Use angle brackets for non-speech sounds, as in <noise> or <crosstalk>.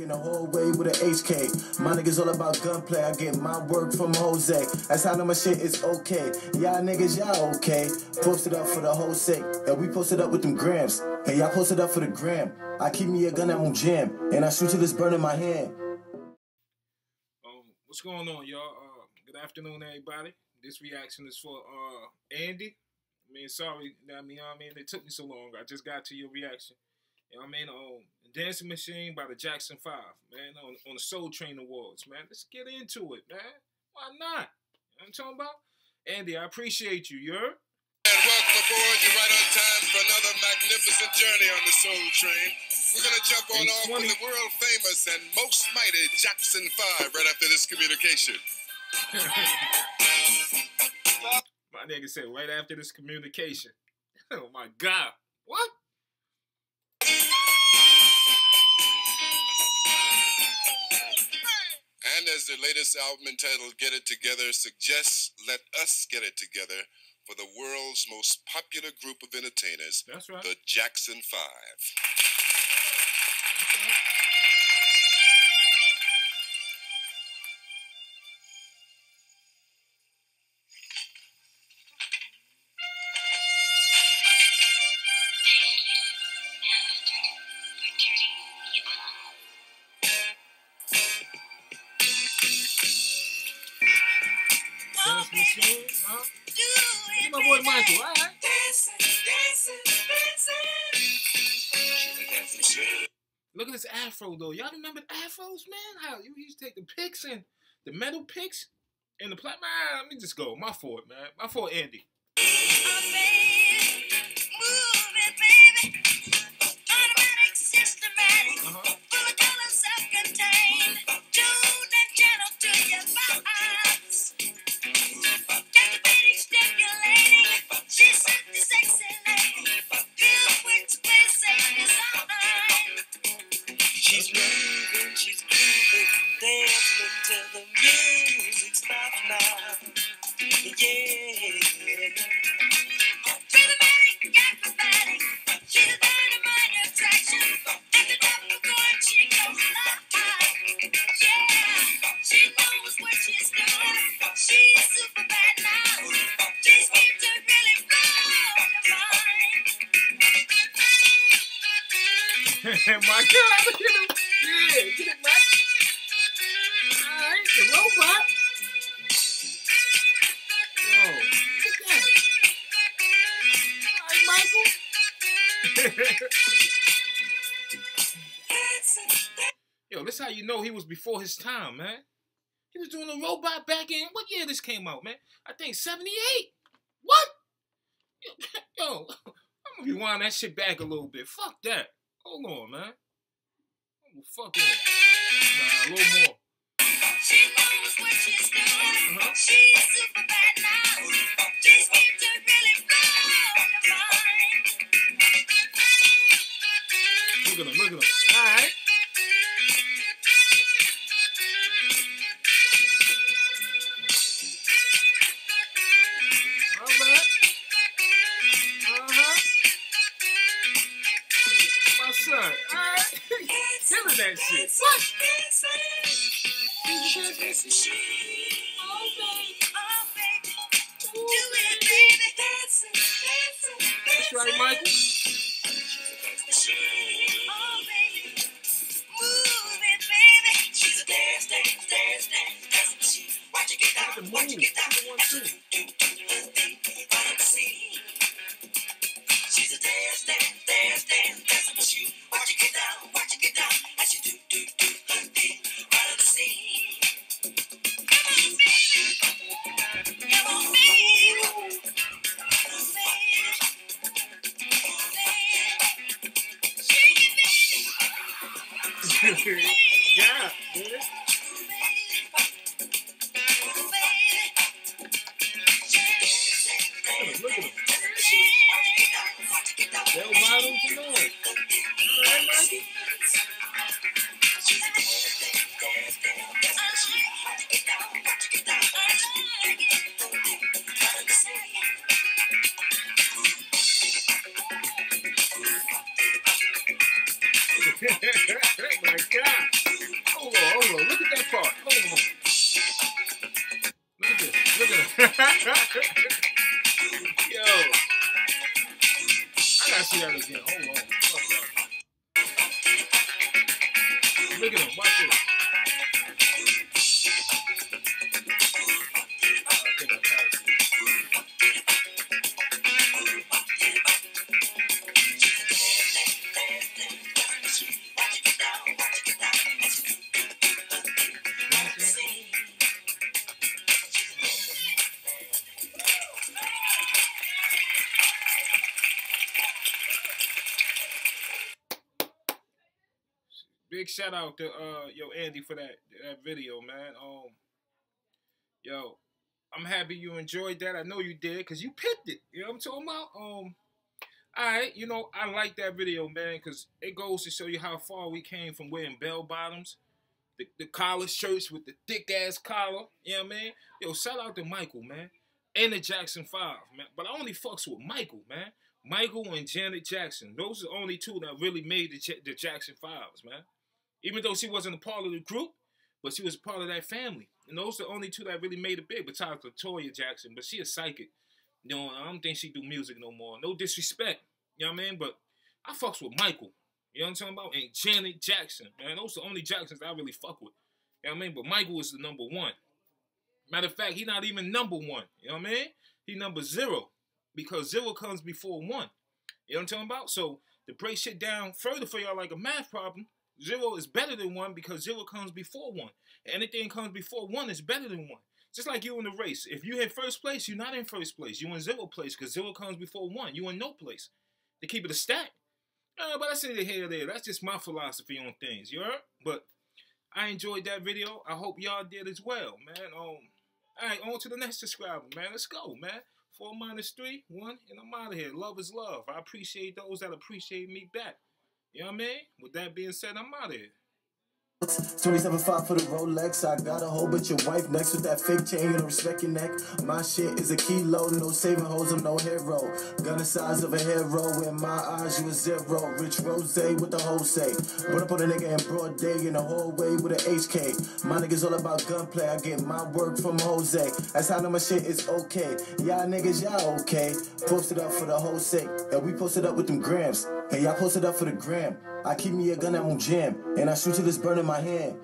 In the whole way with an HK. My niggas all about gunplay. I get my work from Jose. That's how my shit is okay. Y'all niggas, y'all okay. Posted up for the whole sake. And we posted up with them grams. And y'all posted up for the gram. I keep me a gun at my jam. And I shoot till it's burning my hand. Um, what's going on, y'all? Uh, good afternoon, everybody. This reaction is for uh Andy. I mean, sorry, I mean, I mean, it took me so long. I just got to your reaction. You know what I mean? Um, Dancing Machine by the Jackson Five, man, on, on the Soul Train Awards, man. Let's get into it, man. Why not? You know I'm talking about? Andy, I appreciate you, you're. And welcome aboard. You're right on time for another magnificent journey on the Soul Train. We're going to jump on off with the world famous and most mighty Jackson 5 right after this communication. <laughs> my nigga said right after this communication. <laughs> oh my God. What? Their latest album entitled Get It Together suggests, let us get it together for the world's most popular group of entertainers, That's right. the Jackson Five. That's right. Huh? Look at my boy Michael, all right. Look at this afro though. Y'all remember the afros, man? How you used to take the picks and the metal picks and the plat. Man, let me just go. My fault, man. My fault, Andy. <laughs> my God, look at him. Yeah, get it, Mike. All right, the robot. Yo, look at that. All right, Michael. Yo, this how you know he was before his time, man. He was doing a robot back in what year this came out, man? I think 78. What? Yo, <laughs> <laughs> I'm gonna rewind that shit back a little bit. Fuck that. Hold on, man. Oh, fuck on. Nah, a little more. She knows what she's doing. Uh-huh. She's super bad now. She's here to son. All right. Killing that shit. What? Baby. Baby. Do it. That's right, Michael. Yeah, God. Hold on, hold on. Look at that part. Hold on. Look at this. Look at it. <laughs> Yo. I gotta see that again. Big shout out to uh yo Andy for that that video, man. Um, yo, I'm happy you enjoyed that. I know you did because you picked it. You know what I'm talking about? Um, all right, you know I like that video, man, because it goes to show you how far we came from wearing bell bottoms, the the collar shirts with the thick ass collar. You know what I mean? Yo, shout out to Michael, man, and the Jackson Five, man. But I only fucks with Michael, man. Michael and Janet Jackson. Those are the only two that really made the, J- the Jackson Fives, man. Even though she wasn't a part of the group, but she was a part of that family. And those are the only two that really made it big, besides La Toya Jackson. But she a psychic. You know, I don't think she do music no more. No disrespect. You know what I mean? But I fucks with Michael. You know what I'm talking about? And Janet Jackson. Man, those are the only Jacksons I really fuck with. You know what I mean? But Michael is the number one. Matter of fact, he not even number one. You know what I mean? He number zero. Because zero comes before one. You know what I'm talking about? So to break shit down further for y'all like a math problem, zero is better than one because zero comes before one. Anything comes before one is better than one. Just like you in the race. If you in first place, you're not in first place. You're in zero place because zero comes before one. You're in no place. To keep it a stat. Uh, but that's neither here or there. That's just my philosophy on things. You heard? But I enjoyed that video. I hope y'all did as well, man. Um, all right, on to the next subscriber, man. Let's go, man. Four minus three, one, and I'm out of here. Love is love. I appreciate those that appreciate me back. You know what I mean? With that being said, I'm out of here. 27.5 for the Rolex. I got a whole bunch of wife next with that fake chain. You don't respect your neck. My shit is a kilo. No saving hoes. I'm no hero. Gun the size of a hero. In my eyes, you a zero. Rich rose with the whole say. Run up on a nigga in broad day in the hallway with an HK. My niggas all about gunplay. I get my work from Jose. That's how my shit is okay. Y'all niggas, y'all okay. Posted up for the whole sake. And we posted up with them grams. And y'all posted up for the gram. I keep me a gun that won't jam. And I shoot till it's burning my hand.